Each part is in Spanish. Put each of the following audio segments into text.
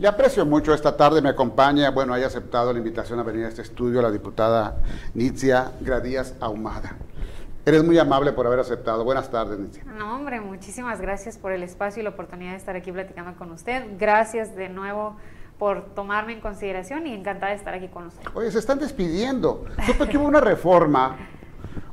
Le aprecio mucho esta tarde, me acompaña, bueno, haya aceptado la invitación a venir a este estudio la diputada Nitzia Gradías Ahumada. Eres muy amable por haber aceptado. Buenas tardes, Nitzia. No, hombre, muchísimas gracias por el espacio y la oportunidad de estar aquí platicando con usted. Gracias de nuevo por tomarme en consideración y encantada de estar aquí con usted. Oye, se están despidiendo. Supe que hubo una reforma,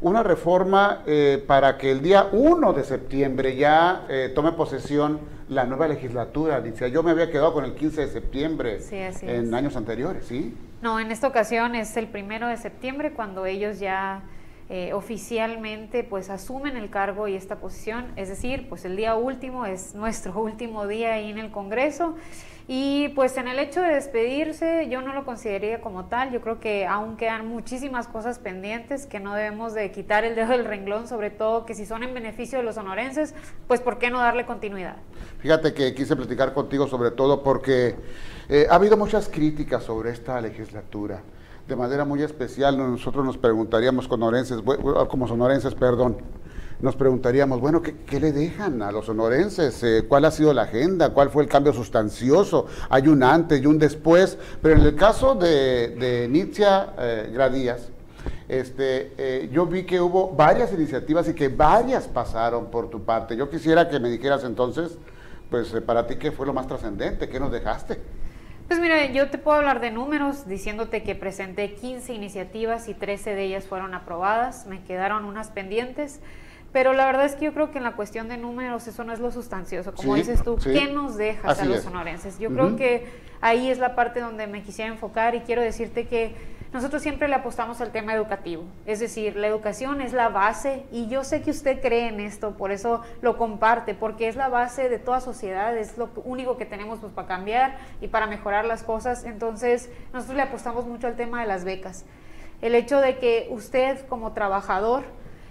una reforma eh, para que el día 1 de septiembre ya eh, tome posesión la nueva legislatura. Dice, yo me había quedado con el 15 de septiembre en años anteriores, ¿sí? No, en esta ocasión es el primero de septiembre cuando ellos ya eh, oficialmente pues asumen el cargo y esta posición, es decir, pues el día último es nuestro último día ahí en el Congreso y pues en el hecho de despedirse yo no lo consideraría como tal, yo creo que aún quedan muchísimas cosas pendientes que no debemos de quitar el dedo del renglón, sobre todo que si son en beneficio de los sonorenses, pues ¿por qué no darle continuidad? Fíjate que quise platicar contigo sobre todo porque eh, ha habido muchas críticas sobre esta legislatura. De manera muy especial nosotros nos preguntaríamos como sonorenses, perdón, nos preguntaríamos, bueno, ¿qué, le dejan a los sonorenses? Eh, ¿Cuál ha sido la agenda? ¿Cuál fue el cambio sustancioso? Hay un antes y un después, pero en el caso de, de Nitzia eh, Gradías, este, eh, yo vi que hubo varias iniciativas y que varias pasaron por tu parte. Yo quisiera que me dijeras entonces, pues para ti, ¿qué fue lo más trascendente? ¿Qué nos dejaste? Pues mira, yo te puedo hablar de números diciéndote que presenté 15 iniciativas y 13 de ellas fueron aprobadas, me quedaron unas pendientes. Pero la verdad es que yo creo que en la cuestión de números eso no es lo sustancioso. Como dices tú, ¿qué nos dejas a los sonorenses? Yo creo que ahí es la parte donde me quisiera enfocar y quiero decirte que nosotros siempre le apostamos al tema educativo. Es decir, la educación es la base y yo sé que usted cree en esto, por eso lo comparte, porque es la base de toda sociedad, es lo único que tenemos pues, para cambiar y para mejorar las cosas. Entonces, nosotros le apostamos mucho al tema de las becas. El hecho de que usted como trabajador,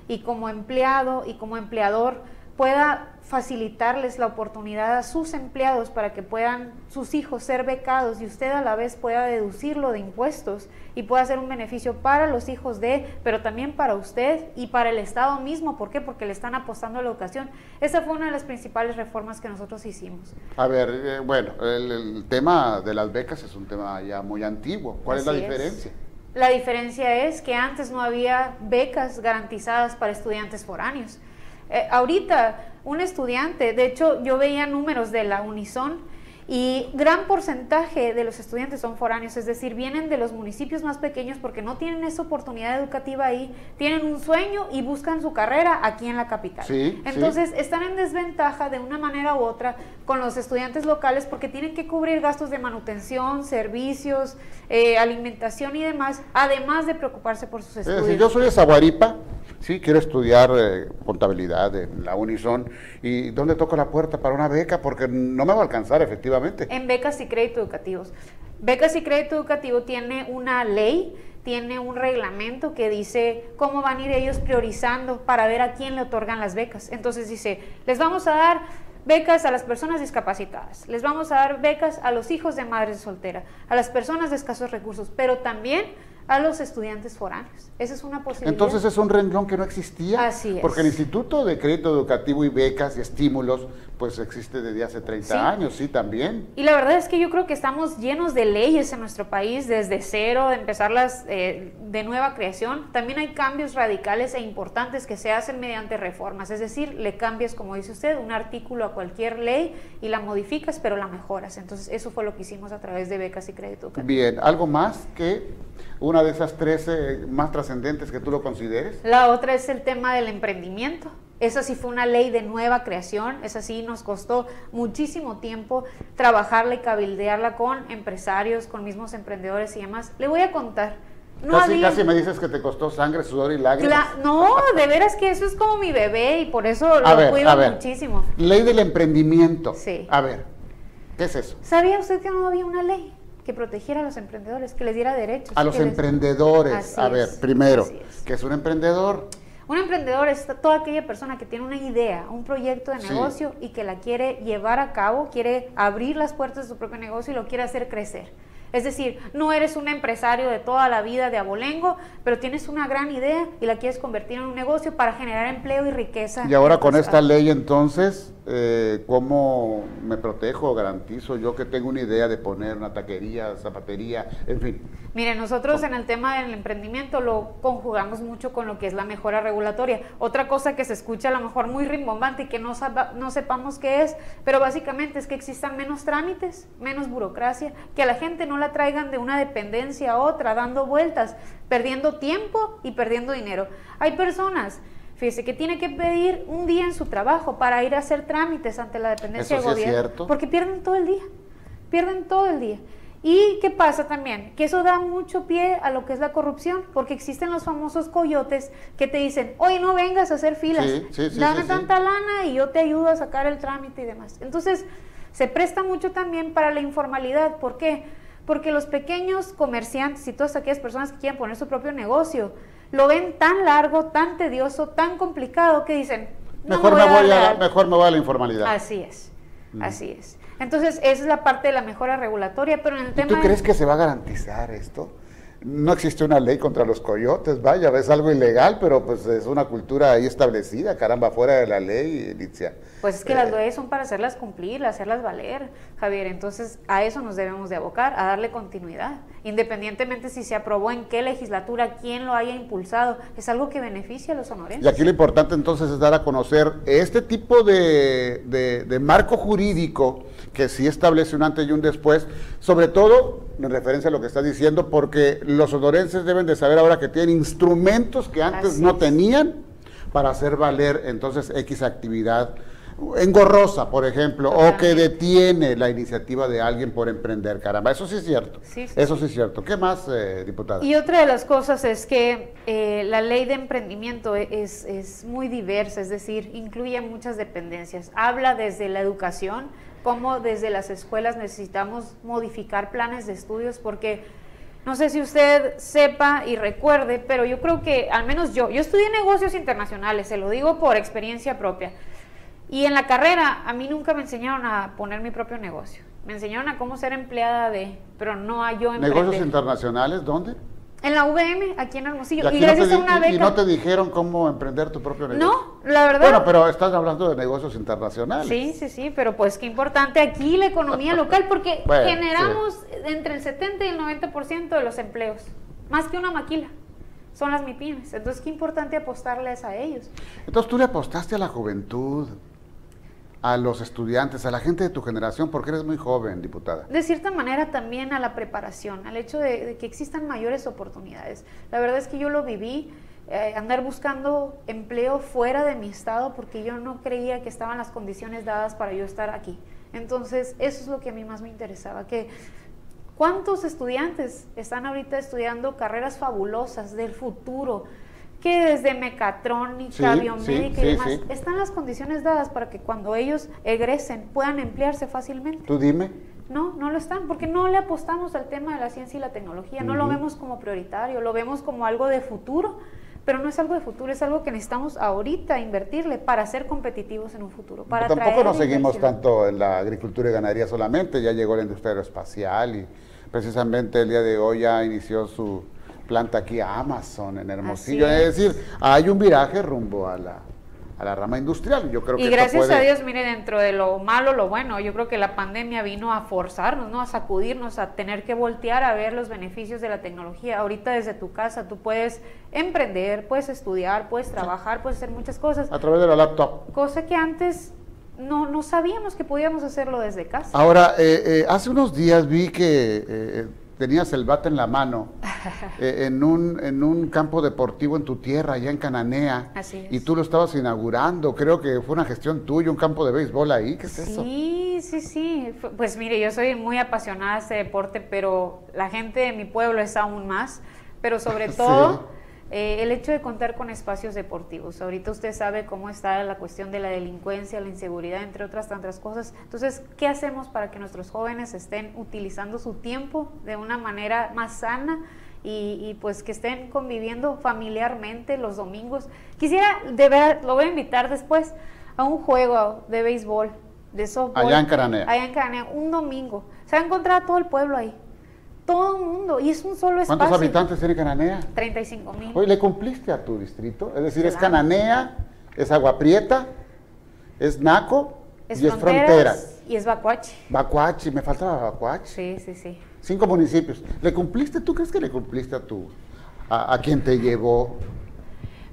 y como empleado y como empleador pueda facilitarles la oportunidad a sus empleados para que puedan sus hijos ser becados y usted a la vez pueda deducirlo de impuestos y pueda ser un beneficio para los hijos de, pero también para usted y para el Estado mismo. ¿Por qué? Porque le están apostando a la educación. Esa fue una de las principales reformas que nosotros hicimos. A ver, eh, bueno, el, tema de las becas es un tema ya muy antiguo. ¿Cuál es la diferencia? La diferencia es que antes no había becas garantizadas para estudiantes foráneos. Eh, ahorita, un estudiante, de hecho yo veía números de la Unison, y gran porcentaje de los estudiantes son foráneos, es decir, vienen de los municipios más pequeños porque no tienen esa oportunidad educativa ahí, tienen un sueño y buscan su carrera aquí en la capital. Entonces están en desventaja de una manera u otra con los estudiantes locales porque tienen que cubrir gastos de manutención, servicios, eh, alimentación y demás, además de preocuparse por sus estudios. si yo soy de Zaguaripa, sí, quiero estudiar eh, contabilidad en la Unison, ¿y dónde toco la puerta para una beca? Porque no me va a alcanzar efectivamente. En becas y crédito educativos. Becas y crédito educativo tiene una ley, tiene un reglamento que dice cómo van a ir ellos priorizando para ver a quién le otorgan las becas. Entonces dice, les vamos a dar becas a las personas discapacitadas, les vamos a dar becas a los hijos de madres solteras, a las personas de escasos recursos, pero también a los estudiantes foráneos. Esa es una posibilidad. Entonces es un renglón que no existía. Así es. Porque el Instituto de Crédito Educativo y Becas y Estímulos, pues existe desde hace 30 años, sí, también. Y la verdad es que yo creo que estamos llenos de leyes en nuestro país desde cero, de empezarlas eh, de nueva creación. También hay cambios radicales e importantes que se hacen mediante reformas. Es decir, le cambias, como dice usted, un artículo a cualquier ley y la modificas, pero la mejoras. Entonces eso fue lo que hicimos a través de becas y crédito educativo. Bien, ¿algo más que una de esas tres más trascendentes que tú lo consideres? La otra es el tema del emprendimiento. Esa sí fue una ley de nueva creación, esa sí nos costó muchísimo tiempo trabajarla y cabildearla con empresarios, con mismos emprendedores y demás. Le voy a contar. No casi, casi me dices que te costó sangre, sudor y lágrimas. no, de veras que eso es como mi bebé y por eso lo cuido muchísimo. Ley del emprendimiento. Sí. A ver, ¿qué es eso? ¿Sabía usted que no había una ley? Que protegiera a los emprendedores, que les diera derechos. A los emprendedores. a ver, primero, ¿qué es un emprendedor? Un emprendedor es toda aquella persona que tiene una idea, un proyecto de negocio y que la quiere llevar a cabo, quiere abrir las puertas de su propio negocio y lo quiere hacer crecer. Es decir, no eres un empresario de toda la vida de abolengo, pero tienes una gran idea y la quieres convertir en un negocio para generar empleo y riqueza. Y ahora con esta ley entonces, eh, ¿cómo me protejo, garantizo yo que tengo una idea de poner una taquería, zapatería, en fin? Mire, nosotros en el tema del emprendimiento lo conjugamos mucho con lo que es la mejora regulatoria. Otra cosa que se escucha a lo mejor muy rimbombante y que no, no sepamos qué es, pero básicamente es que existan menos trámites, menos burocracia, que a la gente no la traigan de una dependencia a otra, dando vueltas, perdiendo tiempo y perdiendo dinero. Hay personas Fíjese que tiene que pedir un día en su trabajo para ir a hacer trámites ante la dependencia del gobierno. Es cierto. Porque pierden todo el día. Pierden todo el día. ¿Y qué pasa también? Que eso da mucho pie a lo que es la corrupción, porque existen los famosos coyotes que te dicen, oye, no vengas a hacer filas, dame tanta lana y yo te ayudo a sacar el trámite y demás. Entonces, se presta mucho también para la informalidad. ¿Por qué? Porque los pequeños comerciantes y todas aquellas personas que quieren poner su propio negocio, lo ven tan largo, tan tedioso, tan complicado que dicen, mejor, me, voy a, mejor me voy a la informalidad. Así es, mm. así es. Entonces, esa es la parte de la mejora regulatoria, pero en el tema... ¿Tú crees que se va a garantizar esto? No existe una ley contra los coyotes, vaya, es algo ilegal, pero pues es una cultura ahí establecida, caramba, fuera de la ley, Alicia. Pues es que las eh, leyes son para hacerlas cumplir, hacerlas valer, Javier, entonces a eso nos debemos de abocar, a darle continuidad, independientemente si se aprobó en qué legislatura, quién lo haya impulsado, es algo que beneficia a los honores. Y aquí lo importante entonces es dar a conocer este tipo de, de marco jurídico que sí establece un antes y un después, sobre todo en referencia a lo que está diciendo, porque los sonorenses deben de saber ahora que tienen instrumentos que antes no tenían para hacer valer entonces X actividad engorrosa, por ejemplo, o que detiene la iniciativa de alguien por emprender, caramba. Eso sí es cierto. Eso sí es cierto. ¿Qué más, eh, diputada? Y otra de las cosas es que eh, la ley de emprendimiento es, es muy diversa, es decir, incluye muchas dependencias. Habla desde la educación, cómo desde las escuelas necesitamos modificar planes de estudios porque no sé si usted sepa y recuerde, pero yo creo que al menos yo, yo estudié negocios internacionales, se lo digo por experiencia propia. Y en la carrera a mí nunca me enseñaron a poner mi propio negocio. Me enseñaron a cómo ser empleada de, pero no a yo emprender. ¿Negocios internacionales dónde? En la UVM, aquí en Hermosillo. Y, gracias a una beca. ¿Y no te dijeron cómo emprender tu propio negocio? No, la verdad. Bueno, pero estás hablando de negocios internacionales. Sí, sí, sí, pero pues qué importante aquí la economía local, porque generamos entre el 70 y el 90% de los empleos, más que una maquila. Son las MIPIMES. Entonces, qué importante apostarles a ellos. Entonces, tú le apostaste a la juventud a los estudiantes, a la gente de tu generación, porque eres muy joven, diputada? De cierta manera también a la preparación, al hecho de, que existan mayores oportunidades. La verdad es que yo lo viví, eh, andar buscando empleo fuera de mi estado porque yo no creía que estaban las condiciones dadas para yo estar aquí. Entonces, eso es lo que a mí más me interesaba, que ¿cuántos estudiantes están ahorita estudiando carreras fabulosas del futuro? Que desde mecatrónica, biomédica y demás, están las condiciones dadas para que cuando ellos egresen puedan emplearse fácilmente. Tú dime. No, no lo están, porque no le apostamos al tema de la ciencia y la tecnología, no lo vemos como prioritario, lo vemos como algo de futuro, pero no es algo de futuro, es algo que necesitamos ahorita invertirle para ser competitivos en un futuro. Para Tampoco nos seguimos tanto en la agricultura y ganadería solamente, ya llegó la industria aeroespacial y precisamente el día de hoy ya inició su planta aquí a Amazon en Hermosillo. Es. decir, hay un viraje rumbo a la, a la rama industrial. Yo creo y gracias a Dios, mire, dentro de lo malo, lo bueno, yo creo que la pandemia vino a forzarnos, ¿no? A sacudirnos, a tener que voltear a ver los beneficios de la tecnología. Ahorita desde tu casa tú puedes emprender, puedes estudiar, puedes trabajar, puedes hacer muchas cosas. A través de la laptop. Cosa que antes no, no sabíamos que podíamos hacerlo desde casa. Ahora, eh, eh, hace unos días vi que... Eh, tenías el bate en la mano eh, en, un, en un campo deportivo en tu tierra, allá en Cananea. Así Y tú lo estabas inaugurando. Creo que fue una gestión tuya, un campo de béisbol ahí. ¿Qué es eso? Sí, sí, sí. Pues mire, yo soy muy apasionada de este deporte, pero la gente de mi pueblo es aún más. Pero sobre todo... Eh, el hecho de contar con espacios deportivos. Ahorita usted sabe cómo está la cuestión de la delincuencia, la inseguridad, entre otras tantas cosas. Entonces, ¿qué hacemos para que nuestros jóvenes estén utilizando su tiempo de una manera más sana y, pues que estén conviviendo familiarmente los domingos. Quisiera, de ver, lo voy a invitar después a un juego de béisbol, de softball. Allá en Cananea. Allá en Cananea, un domingo. Se va a encontrar todo el pueblo ahí. Todo el mundo. Y es un solo espacio. ¿Cuántos habitantes tiene Cananea? 35 mil. Oye, ¿le cumpliste a tu distrito? Es decir, es Cananea, es Agua Prieta, es Naco y es Frontera. Y es Bacuachi. Bacuachi, me faltaba Bacuachi. Sí, sí, sí. Cinco municipios. ¿Le cumpliste? ¿Tú crees que le cumpliste a tu, a, a quien te llevó?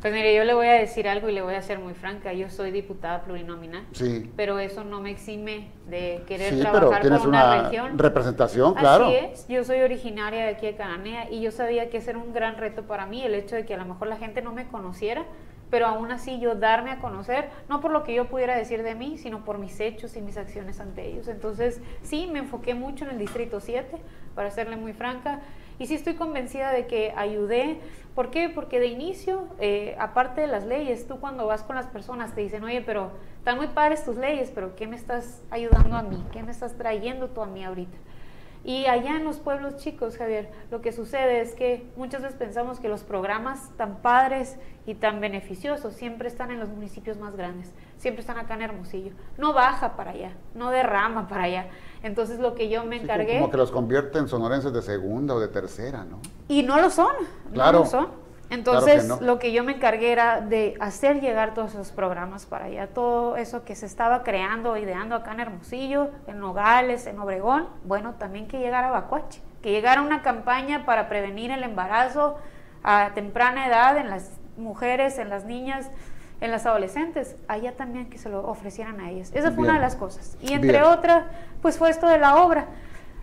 Pues mire, yo le voy a decir algo y le voy a ser muy franca. Yo soy diputada plurinominal. Sí. Pero eso no me exime de querer Sí, trabajar pero tienes con una, una región. representación, claro. Así es. Yo soy originaria de aquí de Cananea y yo sabía que ese era un gran reto para mí, el hecho de que a lo mejor la gente no me conociera, pero aún así yo darme a conocer, no por lo que yo pudiera decir de mí, sino por mis hechos y mis acciones ante ellos. Entonces, sí, me enfoqué mucho en el Distrito 7, para serle muy franca, y sí estoy convencida de que ayudé. ¿Por qué? Porque de inicio, eh, aparte de las leyes, tú cuando vas con las personas te dicen, oye, pero están muy padres tus leyes, pero ¿qué me estás ayudando a mí? ¿Qué me estás trayendo tú a mí ahorita? Y allá en los pueblos chicos, Javier, lo que sucede es que muchas veces pensamos que los programas tan padres y tan beneficiosos siempre están en los municipios más grandes, siempre están acá en Hermosillo. No baja para allá, no derrama para allá. Entonces lo que yo me Sí, encargué... como que los convierte en sonorenses de segunda o de tercera, ¿no? Y no lo son, Claro. no lo son. Entonces, Claro que no. lo que yo me encargué era de hacer llegar todos esos programas para allá, todo eso que se estaba creando, ideando acá en Hermosillo, en Nogales, en Obregón, bueno, también que llegara a Bacuache, que llegara una campaña para prevenir el embarazo a temprana edad en las mujeres, en las niñas, en las adolescentes, allá también que se lo ofrecieran a ellas. Esa fue una de las cosas. Y entre Bien. otras, pues fue esto de la obra.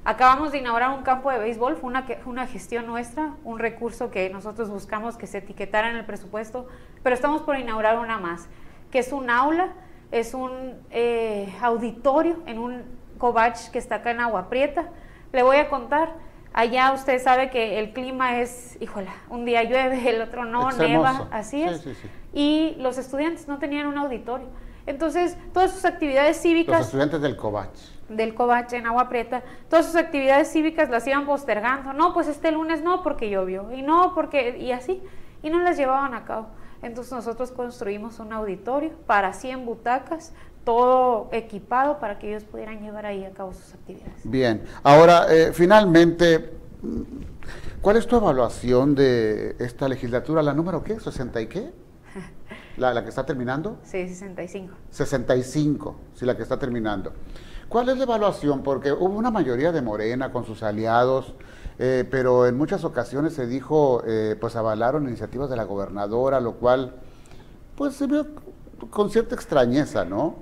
Acabamos de inaugurar un campo de béisbol, fue una, una gestión nuestra, un recurso que nosotros buscamos que se etiquetara en el presupuesto, pero estamos por inaugurar una más, que es un aula, es un eh, auditorio en un covach que está acá en Agua Prieta. Le voy a contar, allá usted sabe que el clima es, híjola, un día llueve, el otro no, Extremoso. neva, así Sí, es. sí, sí. Y los estudiantes no tenían un auditorio. Entonces, todas sus actividades Los cívicas estudiantes del Covach. Del Covach en Agua Prieta, todas sus actividades cívicas las iban postergando. No, pues este lunes no porque llovió, y no porque, y así, y no las llevaban a cabo. Entonces nosotros construimos un auditorio para 100 butacas, todo equipado para que ellos pudieran llevar ahí a cabo sus actividades. Bien, ahora, eh, finalmente, ¿cuál es tu evaluación de esta legislatura? ¿La número qué? ¿60 y qué? ¿La, la que está terminando? Sí, 65. 65, si la que está terminando. ¿Cuál es la evaluación? Porque hubo una mayoría de Morena con sus aliados, eh, pero en muchas ocasiones se dijo, eh, pues avalaron iniciativas de la gobernadora, lo cual, pues se vio con cierta extrañeza, ¿no?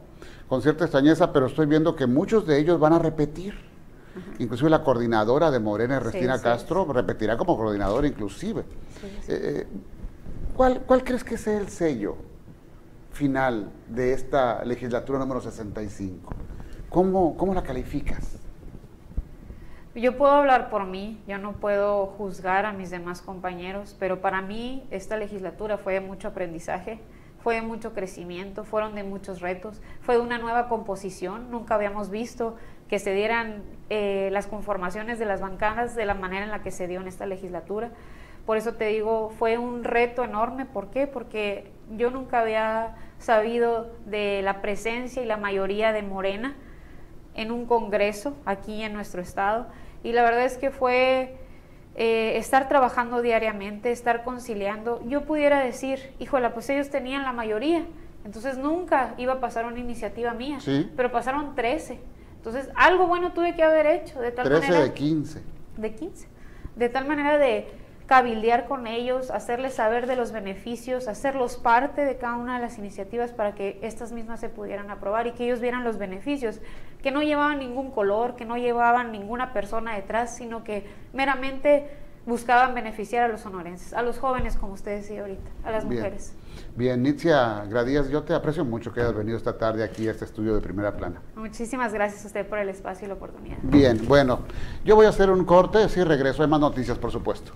Con cierta extrañeza, pero estoy viendo que muchos de ellos van a repetir. Inclusive la coordinadora de Morena, Sí, Restina sí, Castro, repetirá como coordinadora inclusive. Eh, ¿cuál, ¿Cuál crees que sea el sello final de esta legislatura número 65? ¿Cómo, cómo la calificas? Yo puedo hablar por mí, yo no puedo juzgar a mis demás compañeros, pero para mí esta legislatura fue de mucho aprendizaje, fue de mucho crecimiento, fueron de muchos retos, fue una nueva composición, nunca habíamos visto que se dieran eh, las conformaciones de las bancadas de la manera en la que se dio en esta legislatura. Por eso te digo, fue un reto enorme. ¿Por qué? Porque yo nunca había sabido de la presencia y la mayoría de Morena en un congreso aquí en nuestro estado. Y la verdad es que fue eh, estar trabajando diariamente, estar conciliando. Yo pudiera decir, híjola, pues ellos tenían la mayoría, entonces nunca iba a pasar una iniciativa mía, Sí. pero pasaron 13. Entonces, algo bueno tuve que haber hecho, de tal 13 manera de 15. de 15. De tal manera de cabildear con ellos, hacerles saber de los beneficios, hacerlos parte de cada una de las iniciativas para que estas mismas se pudieran aprobar y que ellos vieran los beneficios, que no llevaban ningún color, que no llevaban ninguna persona detrás, sino que meramente buscaban beneficiar a los sonorenses, a los jóvenes, como usted decía ahorita, a las Bien. mujeres. Bien, Nitzia Gradías, yo te aprecio mucho que hayas venido esta tarde aquí a este estudio de primera plana. Muchísimas gracias a usted por el espacio y la oportunidad. Bien, bueno, yo voy a hacer un corte, sí regreso, hay más noticias, por supuesto.